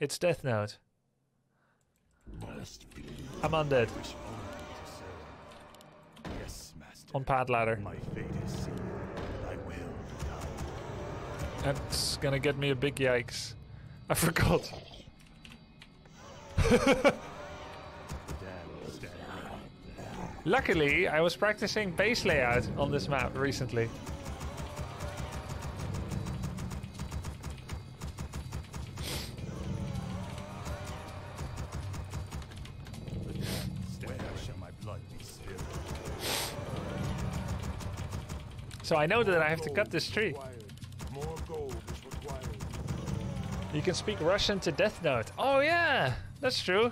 It's Death Note. I'm undead. Yes, master. On pad ladder. My fate is. I will die. That's gonna get me a big yikes. I forgot. Luckily, I was practicing base layout on this map recently. So I know that I have to cut this tree. You can speak Russian to Death Note. Oh yeah, that's true.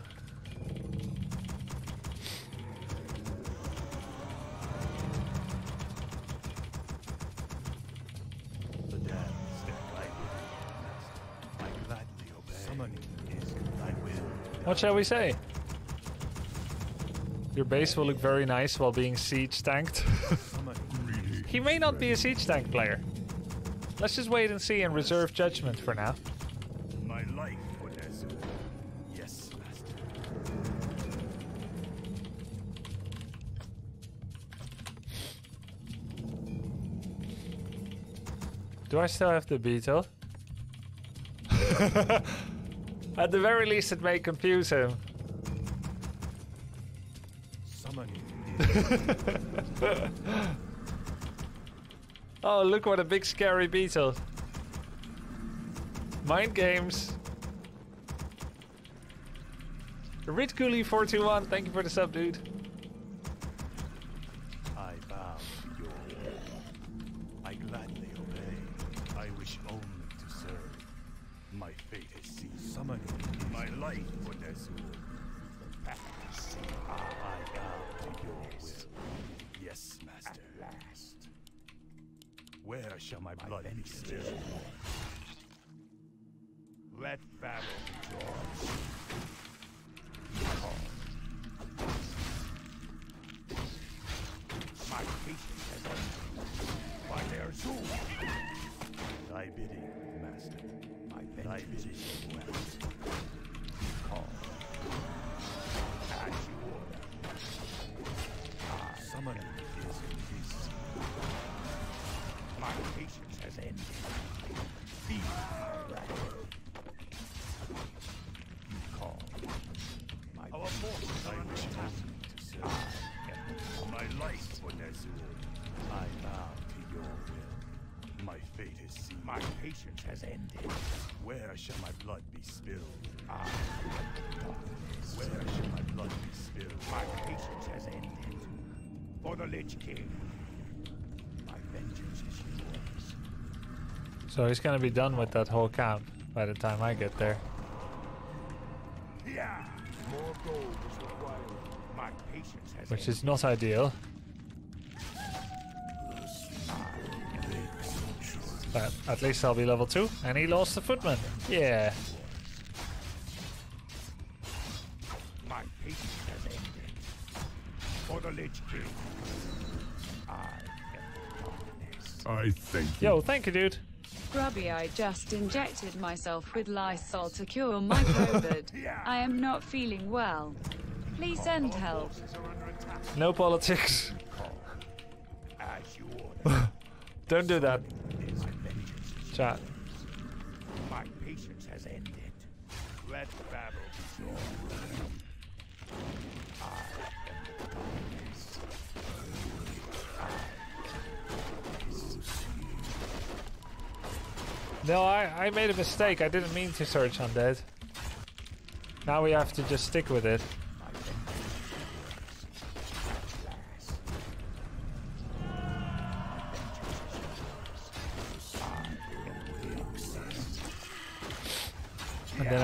What shall we say? Your base will look very nice while being siege tanked. Summoning he may not be a siege tank player. Let's just wait and see and reserve judgment for now. my life for Ner'zhul. Yes, master. Do I still have the beetle? At the very least, it may confuse him. Summoning is Oh, look what a big scary beetle. Mind games. Ritcooley421, thank you for the sub, dude. I bow to your will. I gladly obey. I wish only to serve. My fate is sealed. Summoning my life for Ner'zhul. The path ah, is sealed. I bow to your will. Yes, master. At last. Where shall my blood be spilled? Let battle be yours. Patience has ended. Where shall my blood be spilled? Ah, Where shall my blood be spilled? My patience has ended. For the Lich King. My vengeance is yours. So he's gonna be done with that whole camp by the time I get there. Yeah. More gold is required. My patience has Which ended. is not ideal. But at least I'll be level 2. And he lost the footman. Yeah. My patience has ended. For the Lich King. I am darkness. I thank you. Yo, thank you, dude. Grubby, I just injected myself with Lysol to cure my COVID. I am not feeling well. Please send help. Forces are under attack. No politics. As you. Don't do that, My patience has ended. Let battle be yours. No, I, I made a mistake. I didn't mean to search undead. Now we have to just stick with it.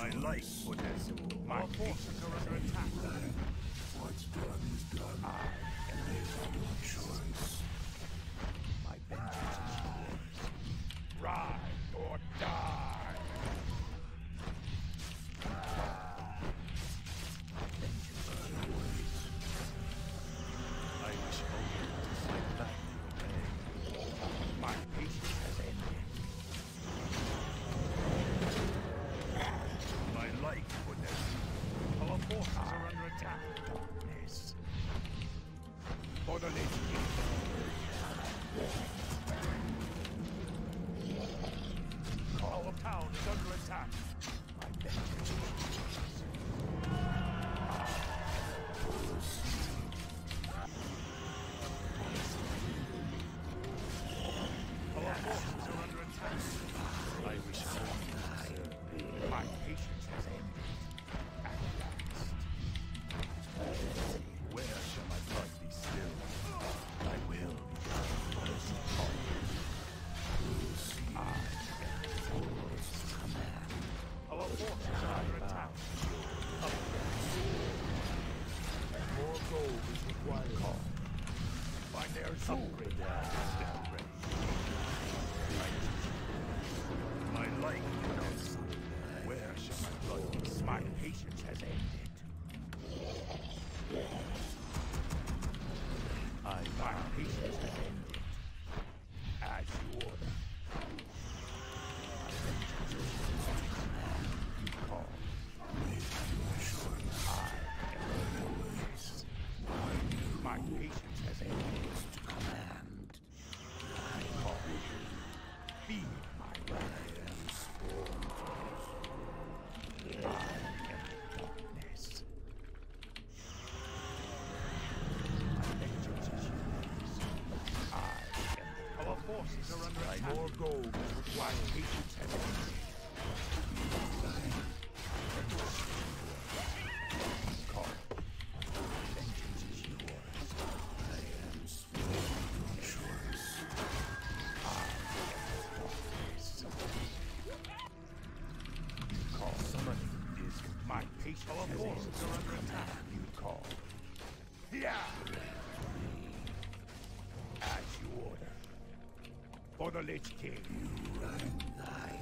My life. My forces are under attack. upgrade. forces are under attack. More gold is required. the Lich King. You thy.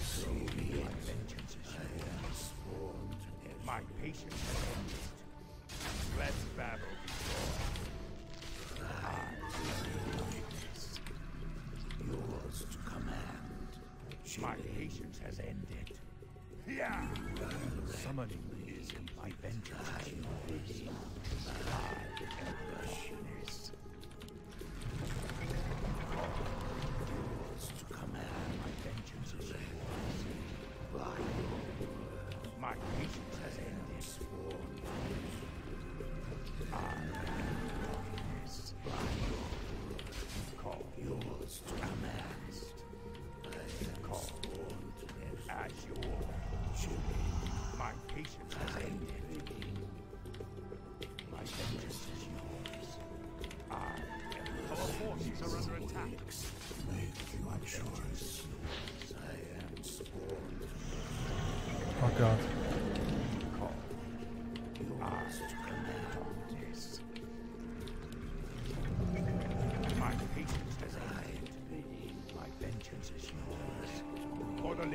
So My patience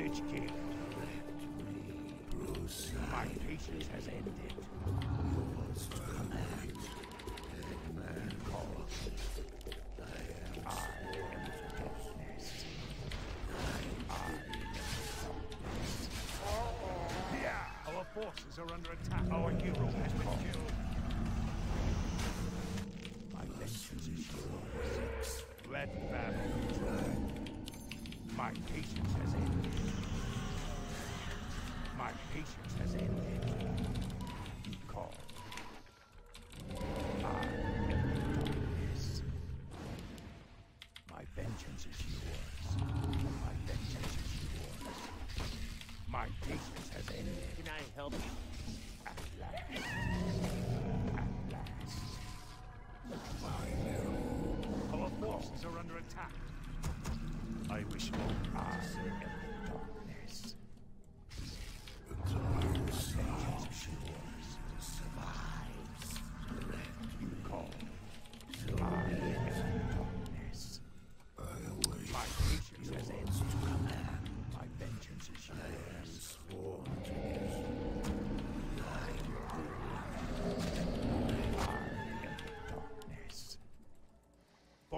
My patience has ended. You must command. I am darkness. I am Yeah! Our forces are under attack. Our hero has been killed. Let battle. My patience has ended. My patience has ended.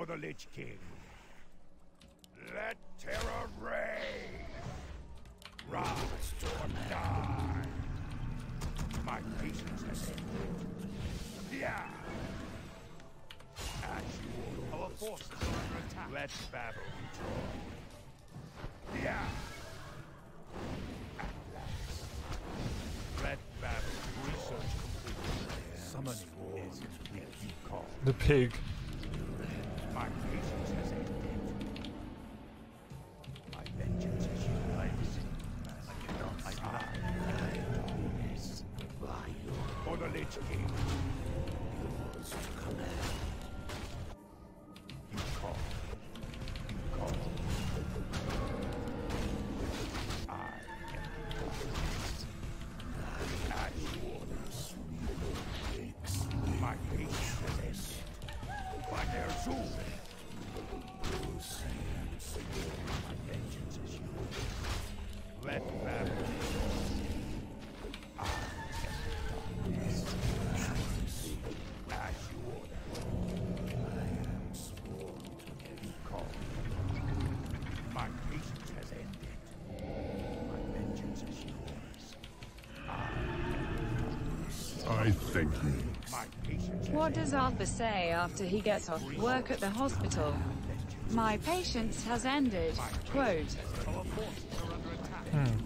for the Lich King. Let terror reign! Rise to die! My patience has spoiled. Yeah! At your Our forces are under attack. Let battle be drawn. Yeah! At last. Let battle research complete. Summoning is the pig. What does Arthur say after he gets off work at the hospital? My patience has ended. Quote. Hmm.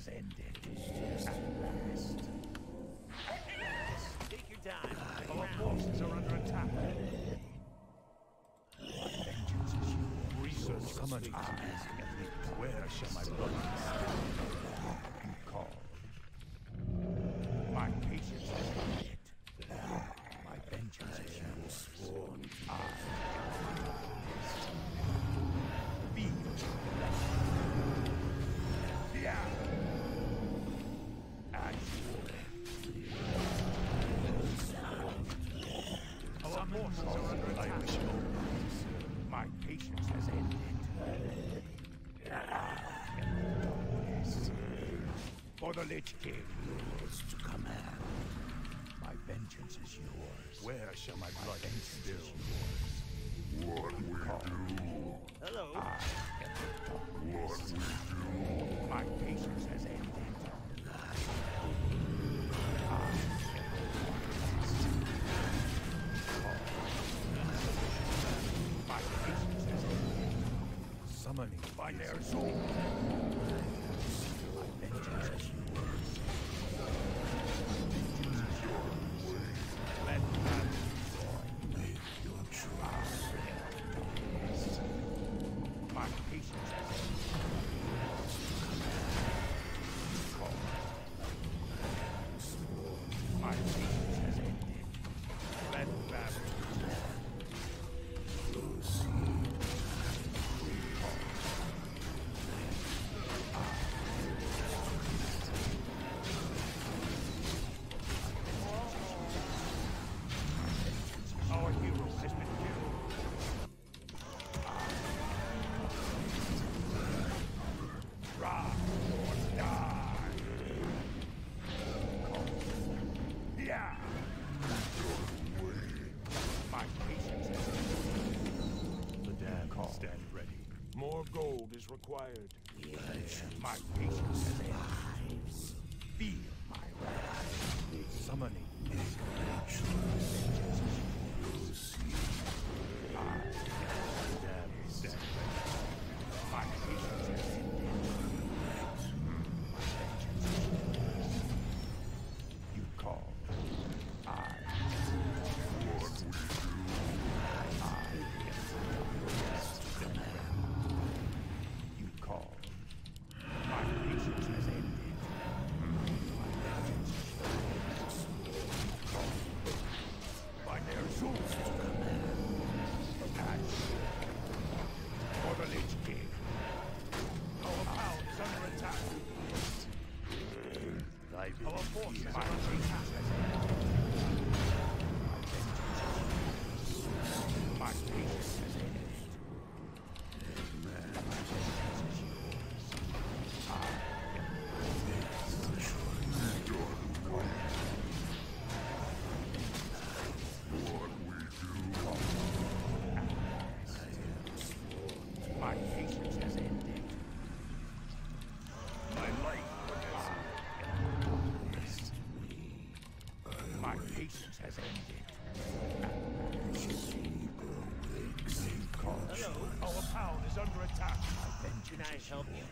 gente. Lich King rules to command. My vengeance is yours. Where shall my blood my spill? What we do? Hello. I am the What we do? My patience has ended. is required. Yes. My patience town is under attack. Can I help you?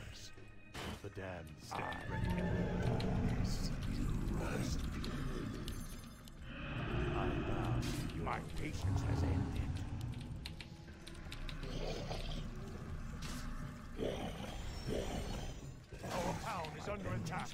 The dam stand ready. I bow to. My patience has ended. Our town is under attack.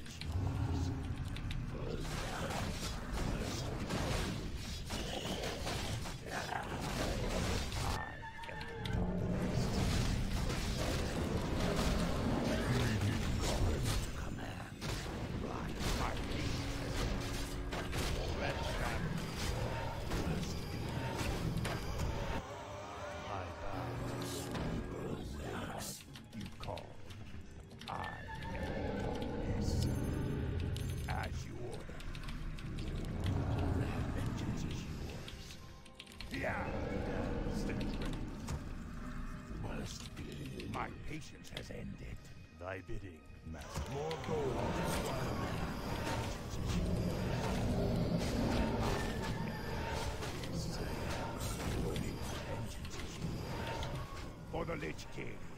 More gold. For the Lich King.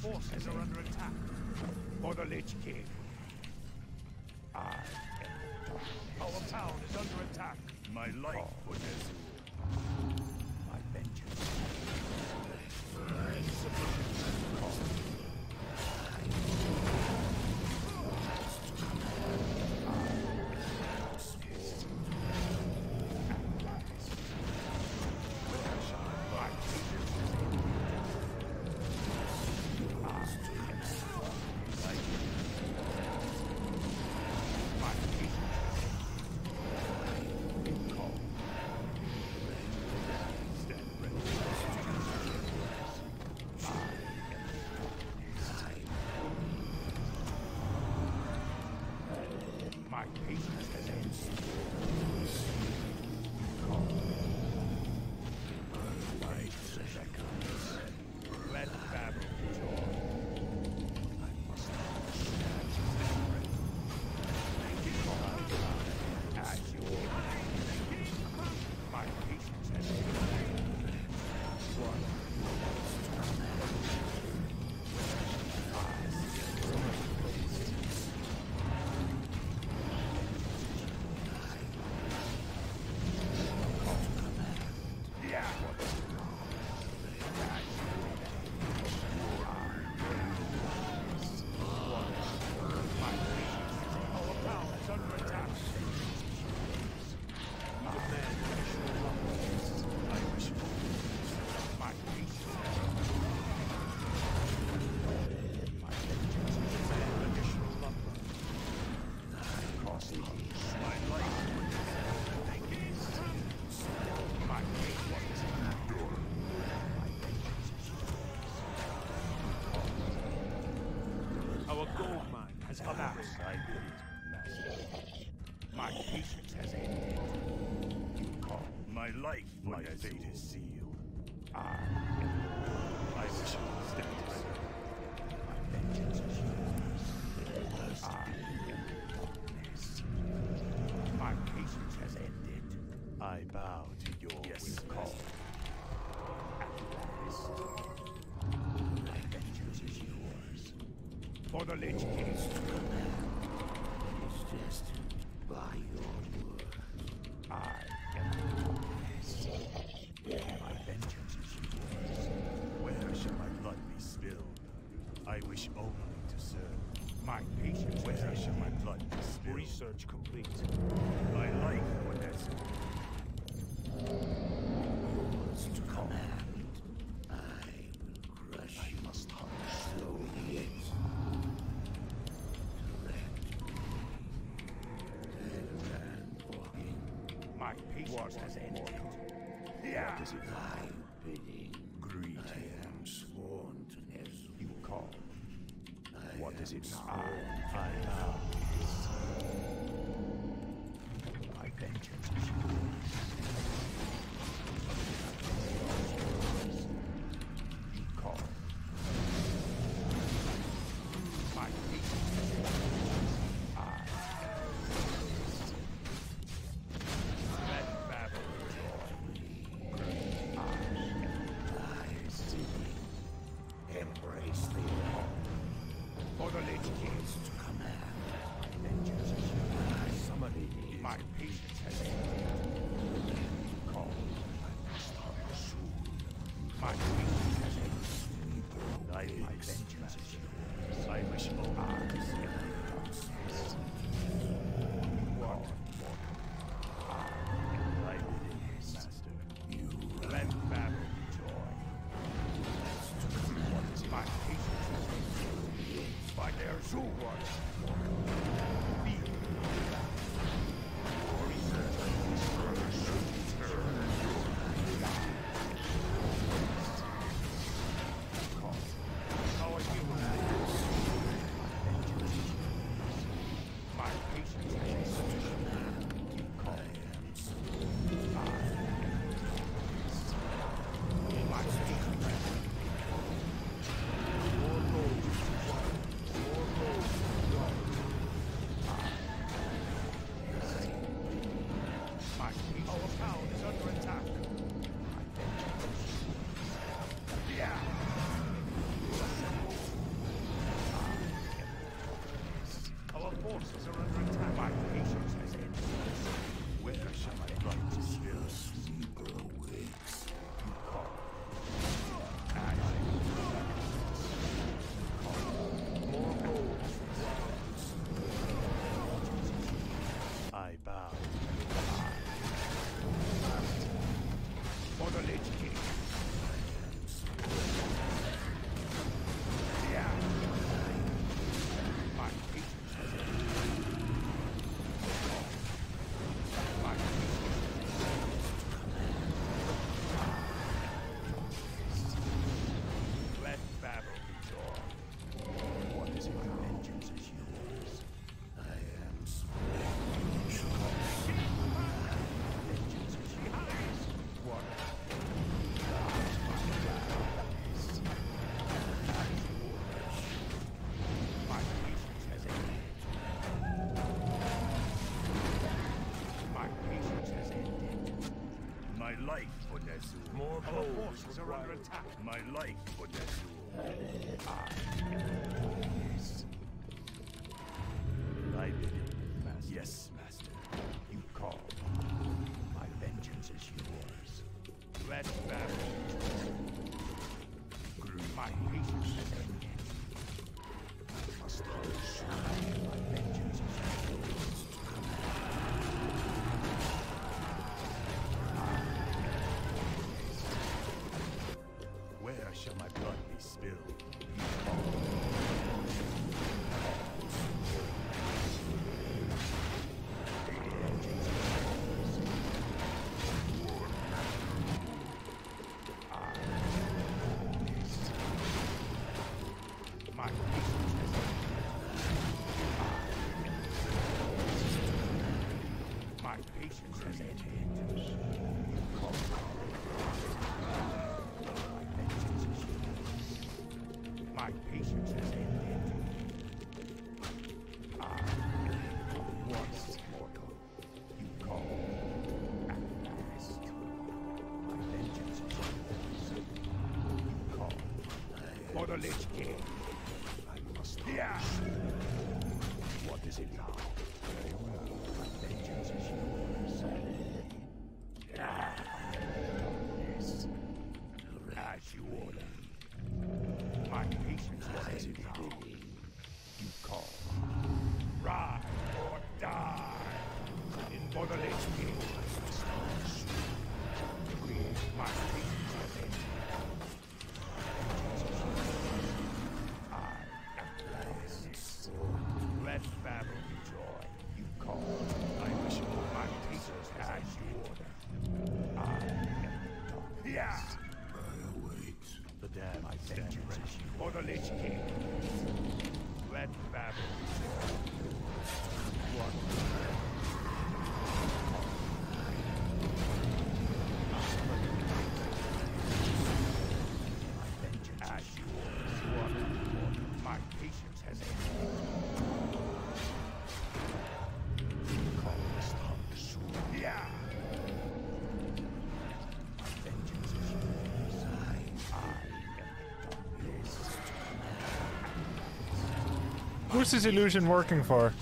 forces are under attack. For the Lich King. my fate is sealed. Ah. I I wish I stand My vengeance is yours. I ah. has ended. I bow to your yes, will call. At last. My vengeance is yours. For the Lich King's research complete. I like when that's... Yours to command. I will crush I must hunt slowly yet. My patience has ended. Yeah. What is it? Thy I am sworn to Ner'zhul. You call. I does it mean? More Our forces are under attack. My life for that rule. Yes. I did it. Yes. for the late game. Who's this illusion working for?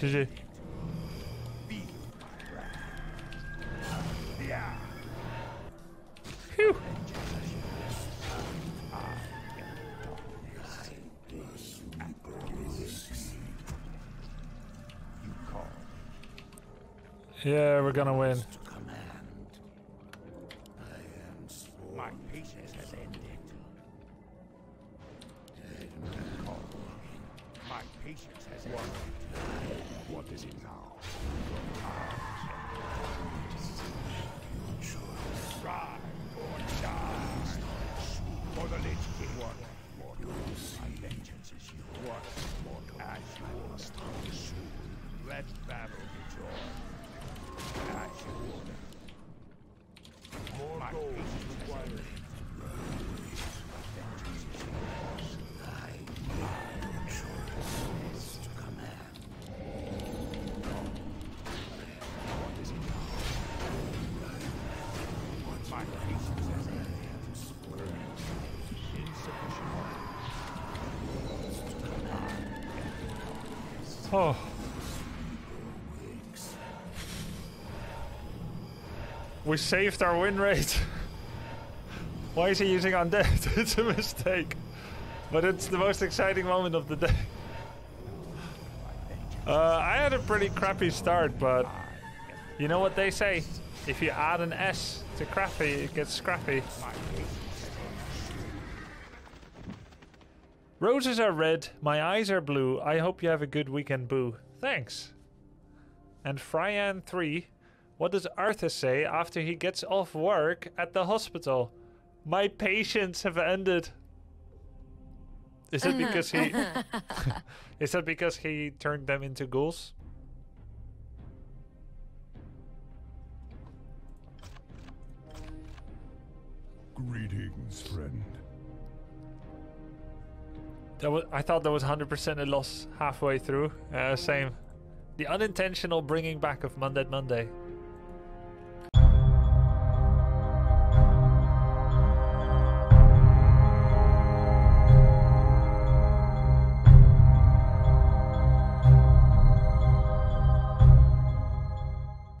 GG. Phew. Yeah, we're gonna win. My patience has ended. What is it now? Your choice. Or die. For the Lich King. What? Mortal. My vengeance is yours. What? Mortal. As you order. Let battle be joy. Oh. We saved our win rate. Why is he using undead? it's a mistake. But it's the most exciting moment of the day. Uh, I had a pretty crappy start, but you know what they say? If you add an S to crappy, it gets scrappy. My patience has Roses are red, my eyes are blue. I hope you have a good weekend, boo. Thanks. And Fryan3, what does Arthas say after he gets off work at the hospital? My patients have ended. Is it uh-huh. because he Is that because he turned them into ghouls? Greetings, friend. That was, I thought that was 100% a loss halfway through. Uh, same. The unintentional bringing back of Monday Monday.